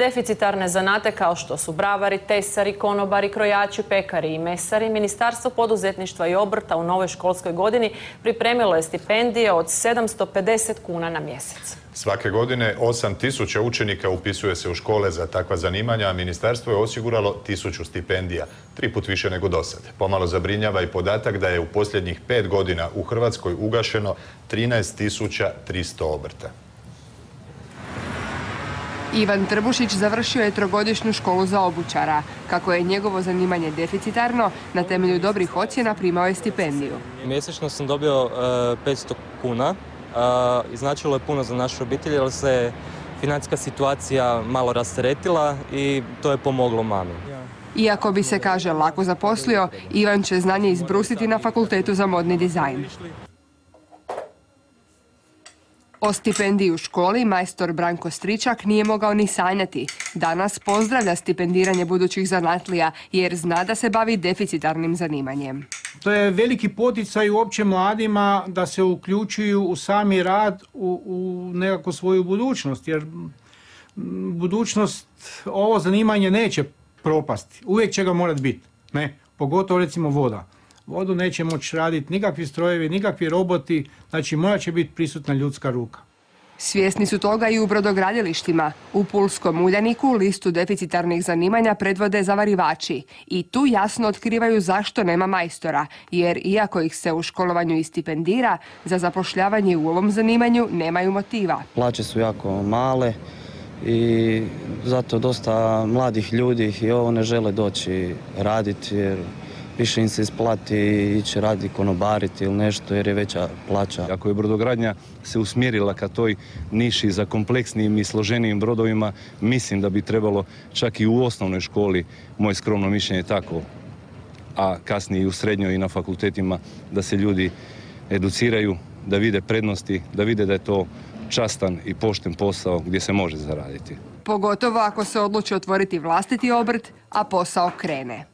Deficitarne zanate kao što su bravari, tesari, konobari, krojači, pekari i mesari, Ministarstvo poduzetništva i obrta u novoj školskoj godini pripremilo je stipendije od 750 kuna na mjesec. Svake godine 8000 učenika upisuje se u škole za takva zanimanja, a ministarstvo je osiguralo 1000 stipendija, tri put više nego do sad. Pomalo zabrinjava i podatak da je u posljednjih pet godina u Hrvatskoj ugašeno 13.300 obrta. Ivan Trbušić završio je trogodišnju školu za obućara. Kako je njegovo zanimanje deficitarno, na temelju dobrih ocjena primao je stipendiju. Mjesečno sam dobio 500 kuna i značilo je puno za našu obitelj jer se financijska situacija malo rasteretila i to je pomoglo mami. Iako bi se, kaže, lako zaposlio, Ivan će znanje izbrusiti na fakultetu za modni dizajn. O stipendiji u školi majstor Branko Stričak nije mogao ni sanjati. Danas pozdravlja stipendiranje budućih zanatlija jer zna da se bavi deficitarnim zanimanjem. To je veliki poticaj uopće mladima da se uključuju u sami rad u, u nekakvu svoju budućnost jer budućnost ovo zanimanje neće propasti. Uvijek će ga morat biti. Ne? Pogotovo recimo voda. Vodu neće moći raditi nikakvi strojevi, nikakvi roboti, znači morat će biti prisutna ljudska ruka. Svjesni su toga i u brodogradilištima. U Pulskom uljaniku listu deficitarnih zanimanja predvode zavarivači i tu jasno otkrivaju zašto nema majstora, jer iako ih se u školovanju i stipendira, za zapošljavanje u ovom zanimanju nemaju motiva. Plaće su jako male i zato dosta mladih ljudi i ovo ne žele doći raditi jer više im se isplati ići raditi konobariti ili nešto jer je veća plaća. Ako je brodogradnja se usmjerila ka toj niši za kompleksnijim i složenijim brodovima, mislim da bi trebalo čak i u osnovnoj školi, moje skromno mišljenje tako, a kasnije i u srednjoj i na fakultetima, da se ljudi educiraju, da vide prednosti, da vide da je to častan i pošten posao gdje se može zaraditi. Pogotovo ako se odluči otvoriti vlastiti obrt, a posao krene.